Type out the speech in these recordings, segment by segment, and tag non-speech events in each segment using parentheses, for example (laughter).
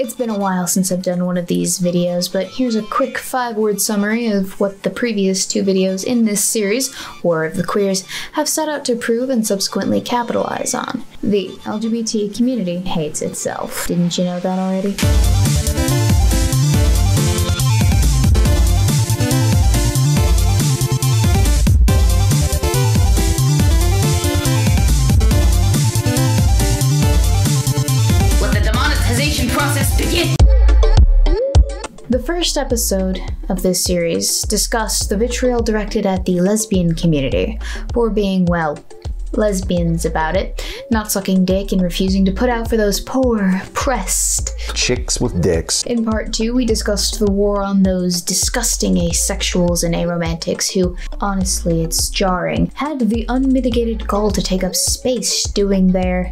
It's been a while since I've done one of these videos, but here's a quick five word summary of what the previous two videos in this series, War of the Queers, have set out to prove and subsequently capitalize on. The LGBT community hates itself. Didn't you know that already? First episode of this series discussed the vitriol directed at the lesbian community for being, well, lesbians about it, not sucking dick and refusing to put out for those poor, pressed. Chicks with dicks. In part two, we discussed the war on those disgusting asexuals and aromantics who, honestly, it's jarring, had the unmitigated gall to take up space doing their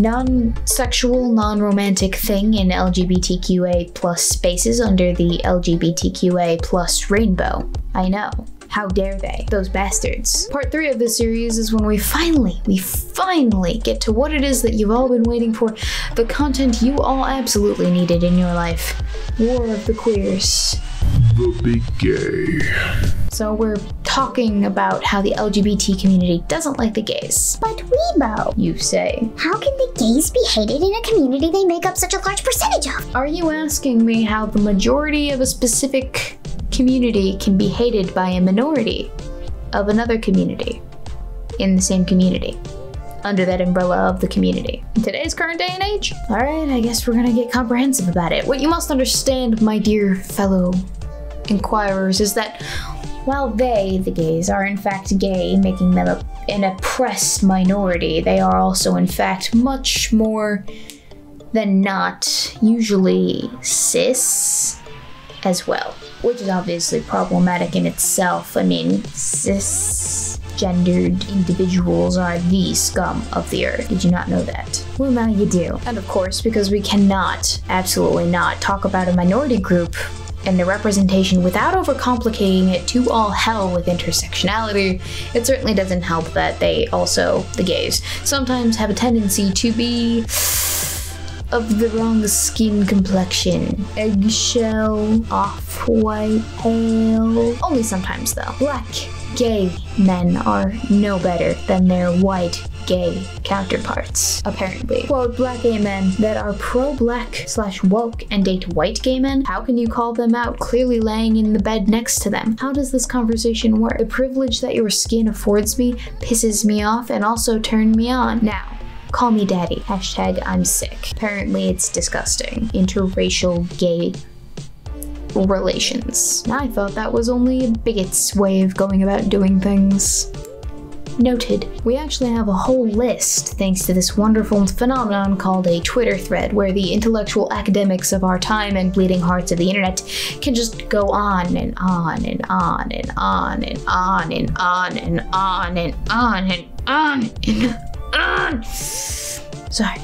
non-sexual, non-romantic thing in LGBTQA plus spaces under the LGBTQA plus rainbow. I know. How dare they? Those bastards. Part three of this series is when we finally, we finally get to what it is that you've all been waiting for. The content you all absolutely needed in your life. War of the Queers. The Big Gay. So we're talking about how the LGBT community doesn't like the gays. But Weebo, You say. how can the gays be hated in a community they make up such a large percentage of? Are you asking me how the majority of a specific community can be hated by a minority of another community in the same community? Under that umbrella of the community. In today's current day and age? Alright, I guess we're gonna get comprehensive about it. What you must understand, my dear fellow inquirers, is that while they, the gays, are in fact gay, making them a, an oppressed minority, they are also in fact much more than not usually cis as well, which is obviously problematic in itself. I mean, cisgendered individuals are the scum of the earth. Did you not know that? Well, now you do. And of course, because we cannot, absolutely not, talk about a minority group and the representation without overcomplicating it to all hell with intersectionality, it certainly doesn't help that they also, the gays, sometimes have a tendency to be of the wrong skin complexion. Eggshell, off white, pale. Only sometimes, though. Black gay men are no better than their white gay counterparts, apparently. Quote, black gay men that are pro-black slash woke and date white gay men, how can you call them out clearly laying in the bed next to them? How does this conversation work? The privilege that your skin affords me pisses me off and also turned me on. Now, Call me daddy. Hashtag I'm sick. Apparently, it's disgusting. Interracial gay relations. I thought that was only a bigot's way of going about doing things. Noted. We actually have a whole list thanks to this wonderful phenomenon called a Twitter thread, where the intellectual academics of our time and bleeding hearts of the internet can just go on and on and on and on and on and on and on and on and on and on. Sorry.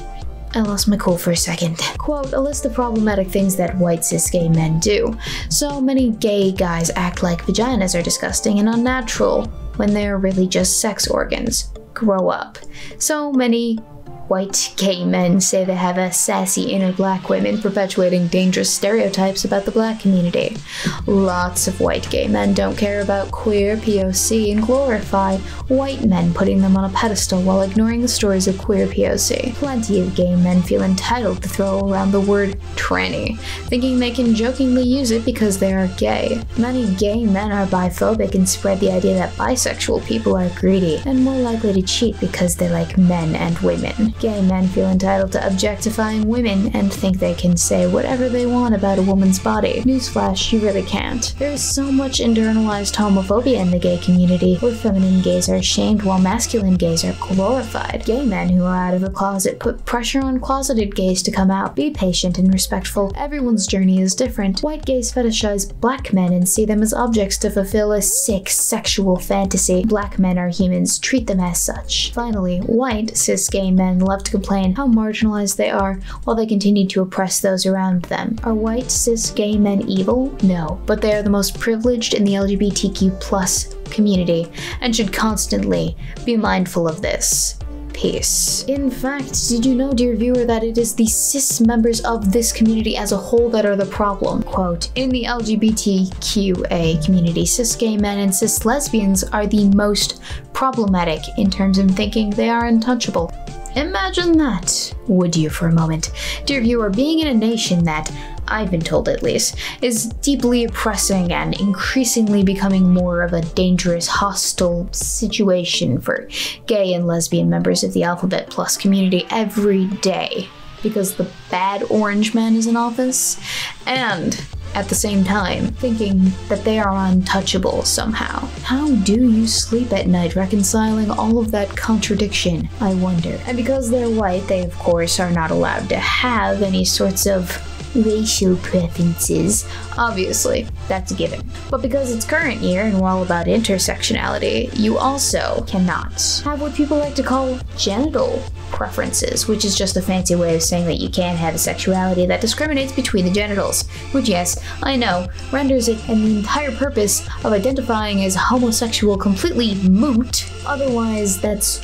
I lost my cool for a second. Quote, a list of problematic things that white cis gay men do. So many gay guys act like vaginas are disgusting and unnatural when they're really just sex organs. Grow up. So many white gay men say they have a sassy inner black women perpetuating dangerous stereotypes about the black community. Lots of white gay men don't care about queer, POC, and glorify white men putting them on a pedestal while ignoring the stories of queer POC. Plenty of gay men feel entitled to throw around the word tranny, thinking they can jokingly use it because they are gay. Many gay men are biphobic and spread the idea that bisexual people are greedy and more likely to cheat because they like men and women. Gay men feel entitled to objectifying women and think they can say whatever they want about a woman's body. Newsflash, you really can't. There is so much internalized homophobia in the gay community, where feminine gays are shamed while masculine gays are glorified. Gay men who are out of the closet put pressure on closeted gays to come out. Be patient and respectful. Everyone's journey is different. White gays fetishize black men and see them as objects to fulfill a sick sexual fantasy. Black men are humans, treat them as such. Finally, white cis gay men love to complain how marginalized they are while they continue to oppress those around them. Are white, cis, gay men evil? No, but they are the most privileged in the LGBTQ plus community and should constantly be mindful of this. Peace. In fact, did you know, dear viewer, that it is the cis members of this community as a whole that are the problem? Quote, in the LGBTQA community, cis gay men and cis lesbians are the most problematic in terms of thinking they are untouchable. Imagine that, would you, for a moment? Dear viewer, being in a nation that, I've been told at least, is deeply oppressing and increasingly becoming more of a dangerous, hostile situation for gay and lesbian members of the Alphabet Plus community every day because the bad orange man is in office, and at the same time, thinking that they are untouchable somehow. How do you sleep at night reconciling all of that contradiction, I wonder? And because they're white, they of course are not allowed to have any sorts of racial preferences. Obviously, that's a given. But because it's current year and we're all about intersectionality, you also cannot have what people like to call genital preferences, which is just a fancy way of saying that you can't have a sexuality that discriminates between the genitals, which, yes, I know, renders it and the entire purpose of identifying as homosexual completely moot. Otherwise, that's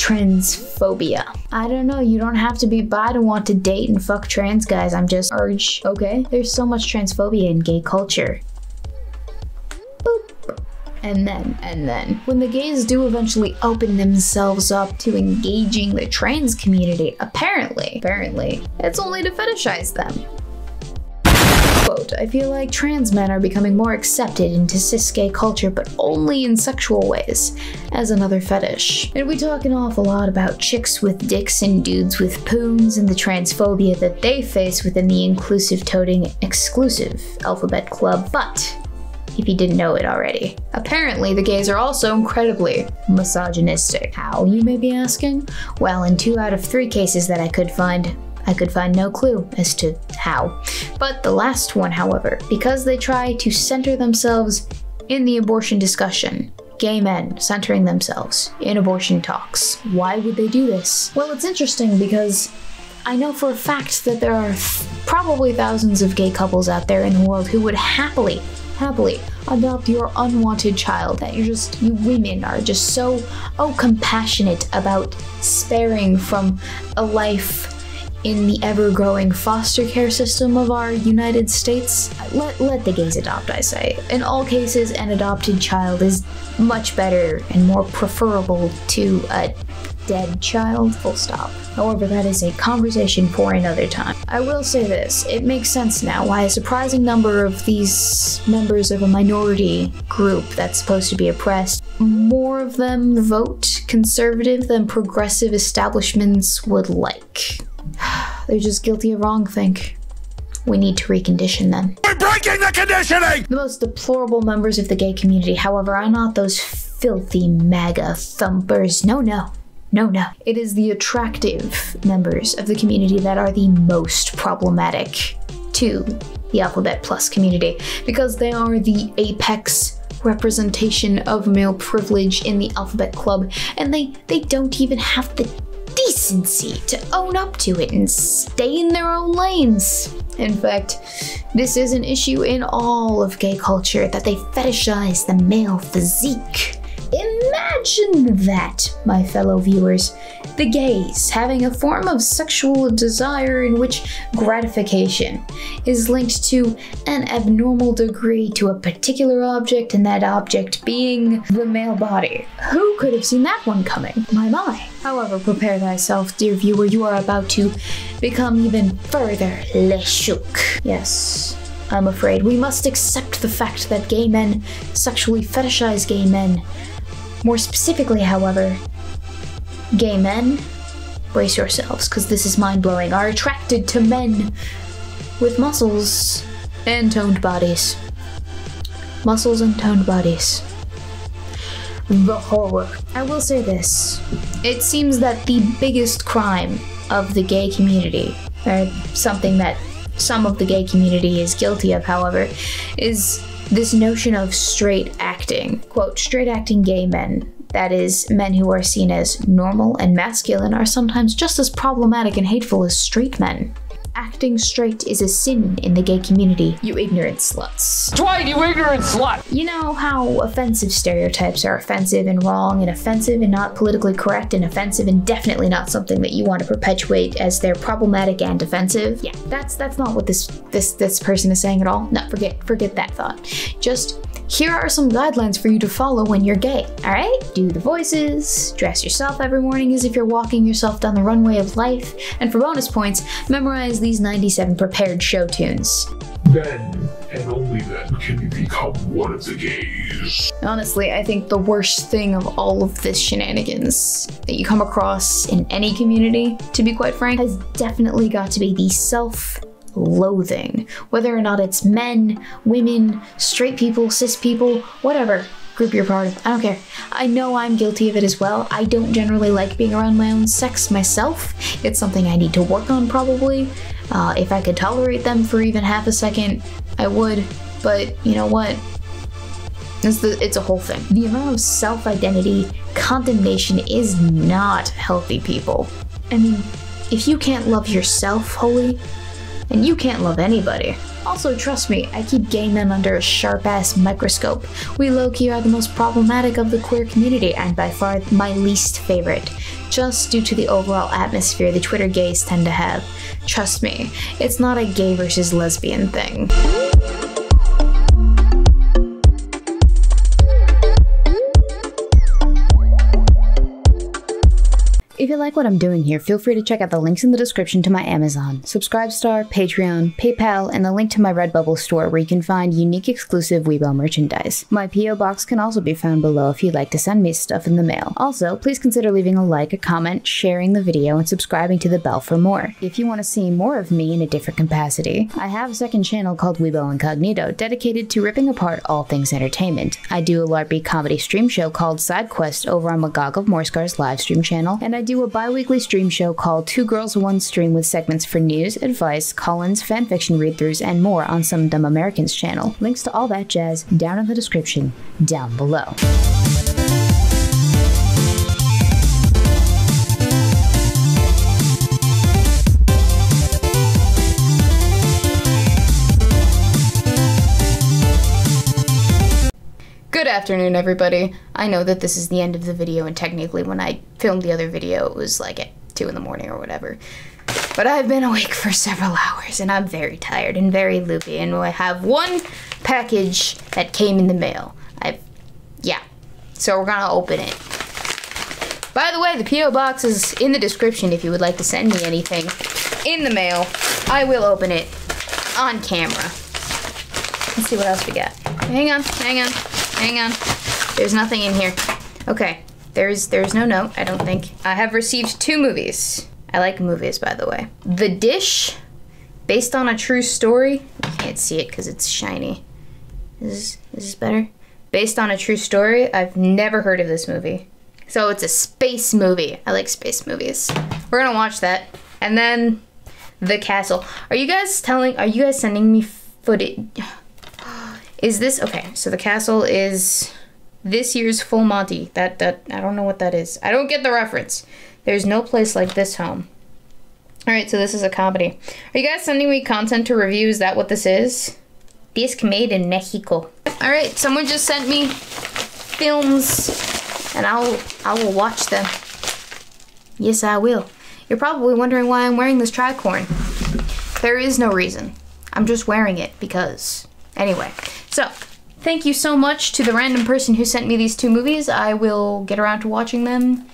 transphobia. I don't know, you don't have to be bi to want to date and fuck trans guys, I'm just urge, okay? There's so much transphobia in gay culture. And then, and then, when the gays do eventually open themselves up to engaging the trans community, apparently, apparently, it's only to fetishize them. I feel like trans men are becoming more accepted into cis gay culture, but only in sexual ways, as another fetish. And we talk an awful lot about chicks with dicks and dudes with poons and the transphobia that they face within the inclusive toting exclusive alphabet club, but if you didn't know it already. Apparently, the gays are also incredibly misogynistic. How, you may be asking? Well, in two out of three cases that I could find, I could find no clue as to how. But the last one, however, because they try to center themselves in the abortion discussion, gay men centering themselves in abortion talks. Why would they do this? Well, it's interesting because I know for a fact that there are probably thousands of gay couples out there in the world who would happily, happily adopt your unwanted child. That you're just, you women are just so, oh, compassionate about sparing from a life in the ever-growing foster care system of our United States. Let, let the gays adopt, I say. In all cases, an adopted child is much better and more preferable to a dead child, full stop. However, that is a conversation for another time. I will say this, it makes sense now why a surprising number of these members of a minority group that's supposed to be oppressed, more of them vote conservative than progressive establishments would like. (sighs) They're just guilty of wrongthink. We need to recondition them. We're breaking the conditioning! The most deplorable members of the gay community, however, are not those filthy MAGA thumpers. No, no. No, no. It is the attractive members of the community that are the most problematic to the Alphabet Plus community because they are the apex representation of male privilege in the Alphabet Club and they they don't even have the decency to own up to it and stay in their own lanes. In fact, this is an issue in all of gay culture that they fetishize the male physique. Imagine that, my fellow viewers. The gays having a form of sexual desire in which gratification is linked to an abnormal degree to a particular object, and that object being the male body. Who could have seen that one coming? My, my. However, prepare thyself, dear viewer, you are about to become even further le shook. Yes, I'm afraid we must accept the fact that gay men sexually fetishize gay men. More specifically, however, gay men, brace yourselves, because this is mind blowing, are attracted to men with muscles and toned bodies. Muscles and toned bodies. The horror. I will say this it seems that the biggest crime of the gay community, or something that some of the gay community is guilty of, however, is this notion of straight acting. Quote, straight acting gay men That is, men who are seen as normal and masculine are sometimes just as problematic and hateful as straight men. Acting straight is a sin in the gay community, you ignorant sluts. Dwight, you ignorant slut! You know how offensive stereotypes are offensive and wrong, and offensive and not politically correct, and offensive and definitely not something that you want to perpetuate as they're problematic and offensive? Yeah, that's that's not what this this this person is saying at all. No, forget forget that thought. Just here are some guidelines for you to follow when you're gay, alright? Do the voices, dress yourself every morning as if you're walking yourself down the runway of life, and for bonus points, memorize these 97 prepared show tunes. Then, and only then, can you become one of the gays. Honestly, I think the worst thing of all of this shenanigans that you come across in any community, to be quite frank, has definitely got to be the self loathing. Whether or not it's men, women, straight people, cis people, whatever group you're part of. I don't care. I know I'm guilty of it as well. I don't generally like being around my own sex myself. It's something I need to work on probably. Uh, if I could tolerate them for even half a second, I would. But you know what? It's, the, it's a whole thing. The amount of self identity condemnation is not healthy, people. I mean, if you can't love yourself wholly, and you can't love anybody. Also, trust me, I keep gay men under a sharp ass microscope. We low key are the most problematic of the queer community, and by far my least favorite, just due to the overall atmosphere the Twitter gays tend to have. Trust me, it's not a gay versus lesbian thing. If you like what I'm doing here, feel free to check out the links in the description to my Amazon, Subscribestar, Patreon, PayPal, and the link to my Redbubble store where you can find unique exclusive Weebo merchandise. My P.O. box can also be found below if you'd like to send me stuff in the mail. Also, please consider leaving a like, a comment, sharing the video, and subscribing to the bell for more. If you want to see more of me in a different capacity, I have a second channel called Weebo Incognito dedicated to ripping apart all things entertainment. I do a LARPy comedy stream show called Side Quest over on Magog of Morskar's live stream channel, and I do a bi weekly stream show called Two Girls One Stream with segments for news, advice, call-ins, fanfiction read-throughs, and more on Some Dumb Americans channel. Links to all that jazz down in the description down below. Good afternoon, everybody. I know that this is the end of the video, and technically, when I filmed the other video, it was like at 2 in the morning or whatever. But I've been awake for (laughs) several hours, and I'm very tired and very loopy, and I have one package that came in the mail. I've, yeah. So we're gonna open it. By the way, the P.O. box is in the description if you would like to send me anything in the mail. I will open it on camera. Let's see what else we got. Hang on, hang on. Hang on. There's nothing in here. Okay. There's there's no note, I don't think. I have received two movies. I like movies, by the way. The Dish, based on a true story. You can't see it because it's shiny. Is, is this better? Based on a true story. I've never heard of this movie. So it's a space movie. I like space movies. We're gonna watch that. And then The Castle. Are you guys telling, are you guys sending me footage? Is this okay? So the castle is this year's Full Monty. That that I don't know what that is. I don't get the reference. There's no place like this home. All right, so this is a comedy. Are you guys sending me content to review? Is that what this is? Disc made in Mexico. All right, someone just sent me films, and I'll I will watch them. Yes, I will. You're probably wondering why I'm wearing this tricorn. There is no reason. I'm just wearing it because. Anyway, so thank you so much to the random person who sent me these two movies. I will get around to watching them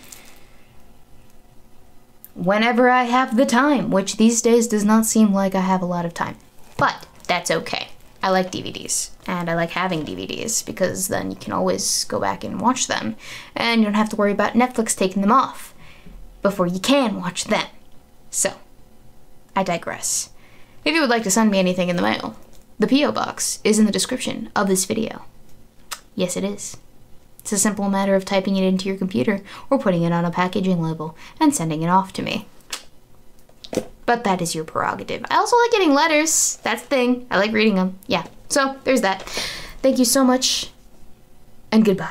whenever I have the time, which these days does not seem like I have a lot of time. But that's okay. I like DVDs, and I like having DVDs because then you can always go back and watch them, and you don't have to worry about Netflix taking them off before you can watch them. So, I digress. If you would like to send me anything in the mail, the P.O. box is in the description of this video. Yes, it is. It's a simple matter of typing it into your computer or putting it on a packaging label and sending it off to me. But that is your prerogative. I also like getting letters. That's the thing. I like reading them. Yeah. So there's that. Thank you so much, and goodbye.